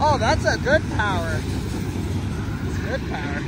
Oh, that's a good power. Good power.